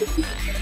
you